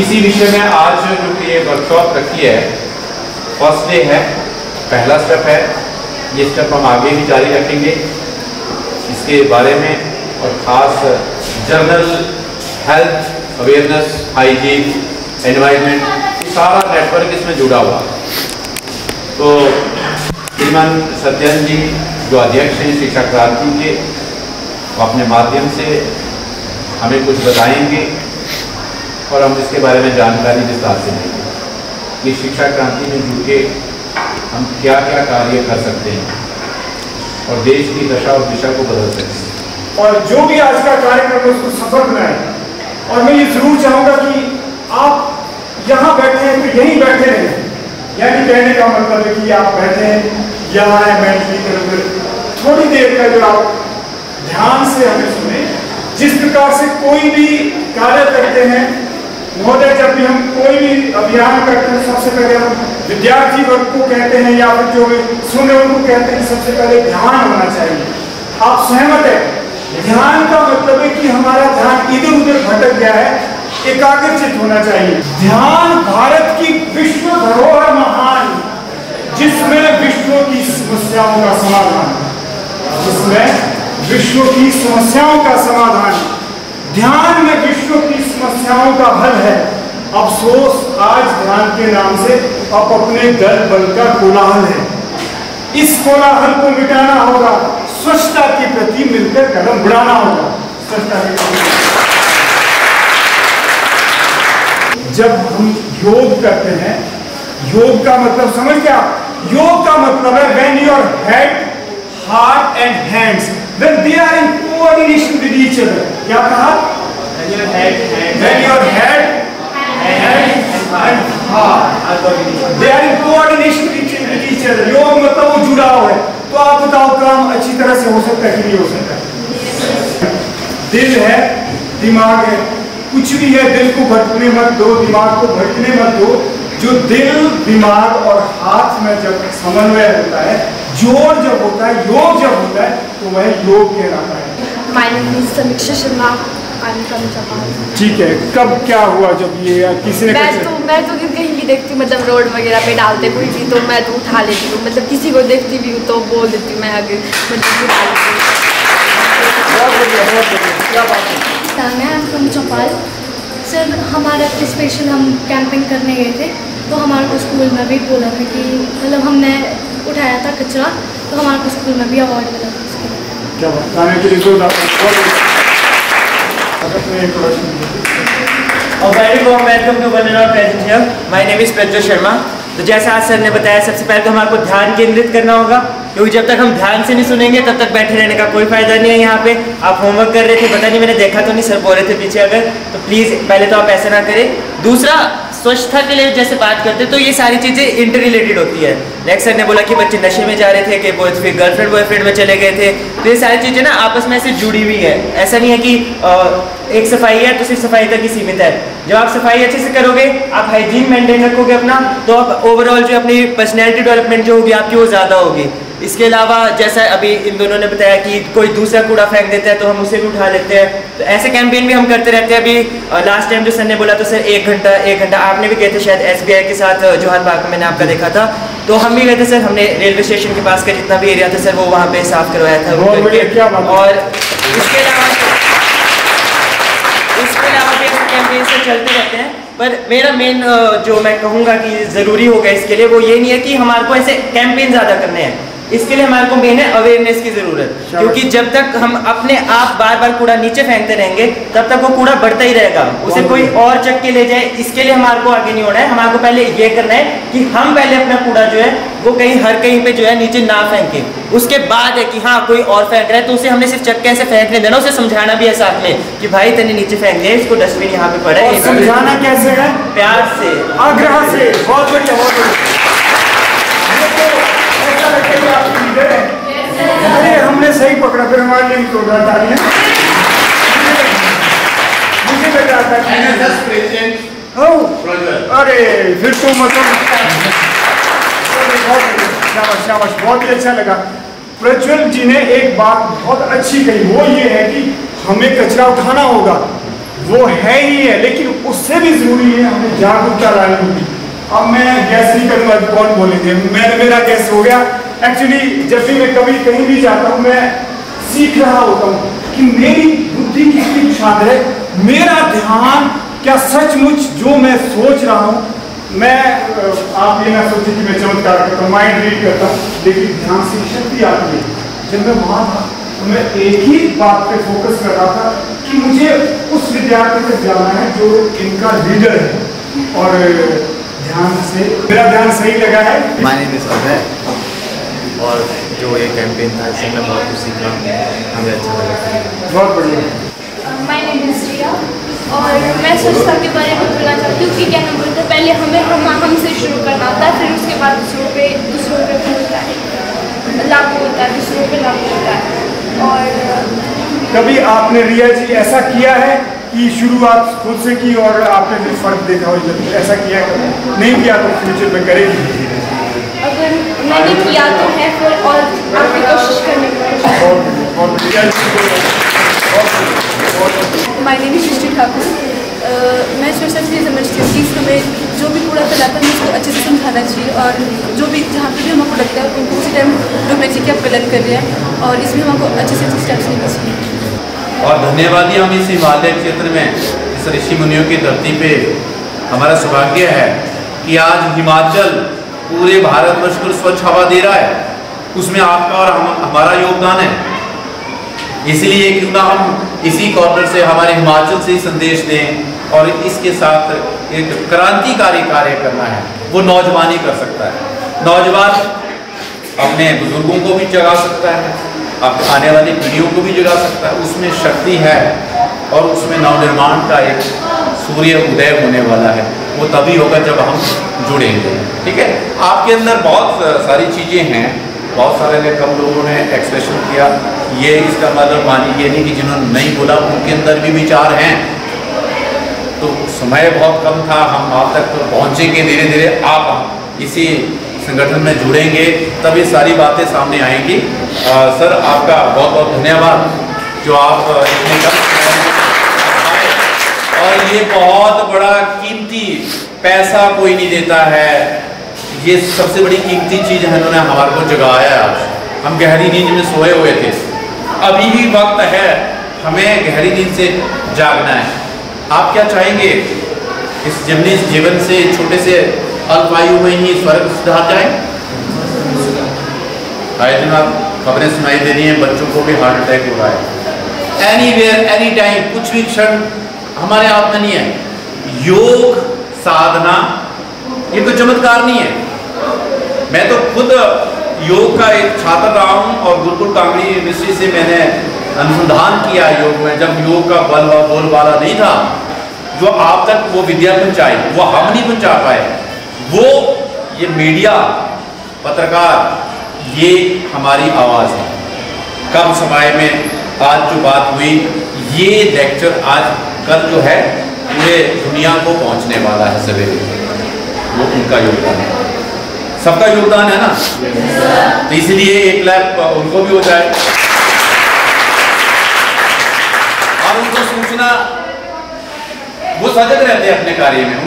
इसी विषय में आज जो कि ये वर्कशॉप रखी है फ़र्स्ट डे है, पहला स्टेप है, ये स्टेप हम आगे भी जारी रखेंगे। इसके बारे में और ख़ास general health awareness hygiene environment सारा नेटवर्क इसमें जुड़ा हुआ तो श्रीमान सत्यन जी, जो अध्यक्ष हैं शिक्षा क्रांति के, वो अपने माध्यम से हमें कुछ बताएँगे। और हम इसके बारे में जानकारी विस्तार से देंगे कि शिक्षा क्रांति में के हम क्या क्या कार्य कर सकते हैं और देश की दशा और दिशा को बदल सकते हैं। और जो भी आज का कार्यक्रम उसको सफल बनाए। और मैं ये ज़रूर चाहूँगा कि आप यहाँ बैठे हैं तो यहीं बैठे रहें यानी कहने का मतलब है कि आप बैठे हैं, यहाँ है करोगे थोड़ी देर का जो आप ध्यान से हमें सुने, जिस प्रकार से कोई भी कार्य करते हैं महोदय जब भी हम कोई भी अभियान करते हैं, सबसे पहले हम विद्यार्थी वर्ग को कहते हैं या फिर जो भी सुन रहे उनको कहते हैं सबसे पहले ध्यान होना चाहिए। आप सहमत है? ध्यान का मतलब है कि हमारा ध्यान इधर उधर भटक गया है, एकाग्रचित होना चाहिए। ध्यान भारत की विश्व धरोहर महान, जिसमें विश्व की समस्याओं का समाधान। जिसमें विश्व की समस्याओं का समाधान। ध्यान में विश्व की समस्याओं का हल है। अफसोस आज ध्यान के नाम से अब अपने दल बल का कोलाहल है। इस कोलाहल को मिटाना होगा। स्वच्छता के प्रति मिलकर कदम बढ़ाना होगा। स्वच्छता के प्रति। जब हम योग करते हैं, योग का मतलब समझ गया? योग का मतलब है when your head heart and hands when they are in coordination with each other क्या कहा? When your head hand and heart they are in coordination with each other yoga मतलब वो जुड़ा हुआ है। तो आप बताओ काम अच्छी तरह से हो सकता है कि नहीं हो सकता दिल है, दिमाग है। कुछ भी है, दिल को भटकने मत दो, दिमाग को भटकने मत दो। जो दिल, दिमाग और हाथ में जब समन्वय होता है जोड़ जब होता है, योग जब होता है तो वह योग कहलाता है। My name is Samiksha Sharma. ठीक है कब क्या हुआ जब ये किसी ने मैं तो मैं तो कहीं भी देखती हूँ मतलब रोड वगैरह पे डालते कोई भी तो मैं तो उठा लेती हूँ। मतलब किसी को देखती भी हूँ तो बोल देती हूँ मैं आगे मतलब उठा लेती हूँ? है फ्रॉम चौपाल सर हमारा स्पेशल हम कैंपिंग करने गए थे तो हमारे को स्कूल में भी बोला था कि मतलब हमने उठाया था कचरा तो हमारे को स्कूल में भी अवार्ड मिला था उसके लिए। क्या बात गाने के लिए जोरदार बहुत बढ़िया। अपने introduction दीजिए। A very warm welcome तो जैसा आज सर ने बताया, सबसे पहले तो हमारे को ध्यान केंद्रित करना होगा, क्योंकि जब तक हम ध्यान से नहीं सुनेंगे, तब तक बैठे रहने का कोई फ़ायदा नहीं है यहाँ पे। आप होमवर्क कर रहे थे, पता नहीं मैंने देखा तो नहीं, सर बोल रहे थे पीछे अगर। तो प्लीज़ पहले तो आप ऐसा ना करें। दूसरा स्वच्छता के लिए जैसे बात करते हैं, तो ये सारी चीज़ें इंटर रिलेटेड होती है। नेक्स्ट सर ने बोला कि बच्चे नशे में जा रहे थे कि वो फिर गर्लफ्रेंड बॉयफ्रेंड में चले गए थे। तो ये सारी चीज़ें ना आपस में ऐसे जुड़ी हुई है। ऐसा नहीं है कि एक सफ़ाई है तो सिर्फ़ सफ़ाई तक ही सीमित है। जब आप सफ़ाई अच्छे से करोगे आप हाइजीन मेंटेन रखोगे अपना तो आप ओवरऑल जो अपनी पर्सनैलिटी डेवलपमेंट जो होगी आपकी वो ज़्यादा होगी। इसके अलावा जैसा अभी इन दोनों ने बताया कि कोई दूसरा कूड़ा फेंक देता है तो हम उसे भी उठा लेते हैं। तो ऐसे कैंपेन भी हम करते रहते हैं। अभी लास्ट टाइम जो सर ने बोला तो सर एक घंटा एक घंटा आपने भी गए थे शायद एसबीआई के साथ जोहान बाग में मैंने आपका देखा था। तो हम भी गए थे सर हमने रेलवे स्टेशन के पास का जितना भी एरिया था सर वो वहाँ पे साफ़ करवाया था। और इसके अलावा इसके अलावा भी ऐसे कैंपेन से चलते रहते हैं पर मेरा मेन जो मैं कहूँगा कि ज़रूरी होगा इसके लिए वो ये नहीं है कि हमारे को ऐसे कैंपेन ज़्यादा करने हैं। इसके लिए हमारे को मेन है अवेयरनेस की ज़रूरत। क्योंकि जब तक हम अपने आप बार बार कूड़ा नीचे फेंकते रहेंगे तब तक वो कूड़ा बढ़ता ही रहेगा। उसे कोई और चक के ले जाए इसके लिए हमारे को आगे नहीं होना है। हमारे को पहले ये करना है कि हम पहले अपना कूड़ा जो है वो कहीं हर कहीं पे जो है नीचे ना फेंके। उसके बाद है कि हाँ कोई और फेंक रहा है तो उसे हमने सिर्फ़ चक्के से फेंकने देना उसे समझाना भी है साथ में कि भाई तेने नीचे फेंक दिया इसको डस्टबिन यहाँ पे पड़ा है। समझाना कैसे है? प्यार से। आग्रह से। बहुत बढ़िया बहुत बढ़िया। ऐसा है कि आप लीडर हैं अरे हमने सही पकड़ा फिर हमारे लिए भी जोरदार तालियाँ मुझे लगा था कि ओह, अरे फिर तो मतलब शाबाश शाबाश बहुत ही अच्छा लगा। प्रज्वल जी ने एक बात बहुत अच्छी कही। वो ये है कि हमें कचरा उठाना होगा। वो है ही है लेकिन उससे भी ज़रूरी है हमें जागरूकता लानी होगी। अब मैं गैस नहीं करूँगा कौन बोलेंगे। मैं मेरा गैस हो गया। एक्चुअली जब भी मैं कभी कहीं भी जाता हूँ, मैं सीख रहा होता हूँ कि मेरी बुद्धि कितनी शांत है। मेरा ध्यान क्या सचमुच जो मैं सोच रहा हूँ, मैं आप ये ना सोचे कि मैं चमत्कार करता हूँ माइंड रीड करता हूँ, लेकिन ध्यान से शक्ति आती है। जब मैं वहाँ था तो मैं एक ही बात पे फोकस कर रहा था कि मुझे उस विद्यार्थी तक जाना है जो इनका लीडर है। और ध्यान से, मेरा ध्यान सही लगा है। माय नेम इज़ अभय और जो ये कैंपेन था इससे मैं बहुत कुछ सीखा हमें अच्छा लगा। बहुत बढ़िया। माय नेम और मैं स्वच्छता के बारे में बोलना चाहती हूँ कि क्या नाम बोलते हैं पहले हमें हम हमसे शुरू करना होता है फिर उसके बाद दूसरों पे दूसरों पे होता है। लागू होता है दूसरों पे लागू होता है। और कभी आपने रिया जी ऐसा किया है कि शुरुआत खुद से की और आपने फिर फ़र्क देखा हो जब ऐसा किया नहीं किया तो फ्यूचर में करेगी। मैंने किया तो है फिर और आगे कोशिश करने की कोशिश बहुत बहुत बढ़िया बहुत my name is Srishti Thakur मैं सोचता इसलिए समझती हूँ कि हमें जो भी कूड़ा फैलाता है उसको अच्छे से समझाना चाहिए और जो भी जहाँ पे भी हमको लगता है उनको उसी टाइम रोकना चाहिए कि आप गलत कर रहे हैं और इसमें हमको अच्छे से अच्छे स्टेप्स लेने चाहिए। और धन्यवादी हम इस हिमालय क्षेत्र में इस ऋषि मुनियों की धरती पे। हमारा सौभाग्य है कि आज हिमाचल पूरे भारतवर्ष को स्वच्छ हवा दे रहा है। उसमें आपका और हम, हमारा योगदान है। इसलिए क्यों ना हम इसी कॉर्नर से हमारे हिमाचल से ही संदेश दें और इसके साथ एक क्रांतिकारी कार्य करना है। वो नौजवान ही कर सकता है। नौजवान अपने बुज़ुर्गों को भी जगा सकता है। अब आने वाली पीढ़ियों को भी जगा सकता है। उसमें शक्ति है और उसमें नवनिर्माण का एक सूर्य उदय होने वाला है। वो तभी होगा जब हम जुड़ेंगे। ठीक है? आपके अंदर बहुत सारी चीज़ें हैं। बहुत सारे ने कम लोगों ने एक्सप्रेशन किया। ये इसका मतलब मानी ये नहीं कि जिन्होंने नहीं बोला उनके अंदर भी विचार हैं। तो समय बहुत कम था। हम आप तक तो पहुँचेंगे धीरे धीरे आप इसी संगठन में जुड़ेंगे तब ये सारी बातें सामने आएँगी। आ, सर आपका बहुत बहुत धन्यवाद। जो आप इतने कम। और ये बहुत बड़ा कीमती पैसा कोई नहीं देता है। ये सबसे बड़ी कीमती चीज़ है, इन्होंने हमारे को जगाया हम गहरी नींद में सोए हुए थे। अभी भी वक्त है, हमें गहरी नींद से जागना है। आप क्या चाहेंगे? इस जमनी जीवन से, छोटे से अल्पायु में ही स्वर्ग सुधार जाए? आए दिन आप खबरें सुनाई दे रही हैं, बच्चों को भी हार्ट अटैक हो रहा है। एनी वेयर एनी टाइम कुछ भी क्षण हमारे हाथ में नहीं है। योग, साधना, ये कोई चमत्कार नहीं है। मैं तो खुद योग का एक छात्र रहा हूँ और गुरुकुल कांगड़ी यूनिवर्सिटी से मैंने अनुसंधान किया योग में, जब योग का बल और बोलबाला नहीं था, जो आप तक वो विद्या पहुंचाई, वो हम नहीं पहुँचा पाए। वो ये मीडिया पत्रकार, ये हमारी आवाज़ है। कम समय में आज जो बात हुई, ये लेक्चर आज कल जो है, पूरे दुनिया को पहुँचने वाला है सवेरे वो उनका योगदान है। सबका योगदान है ना? तो इसलिए एक लाख उनको भी हो जाए। और उनको सूचना, वो सजग रहते हैं अपने कार्य में।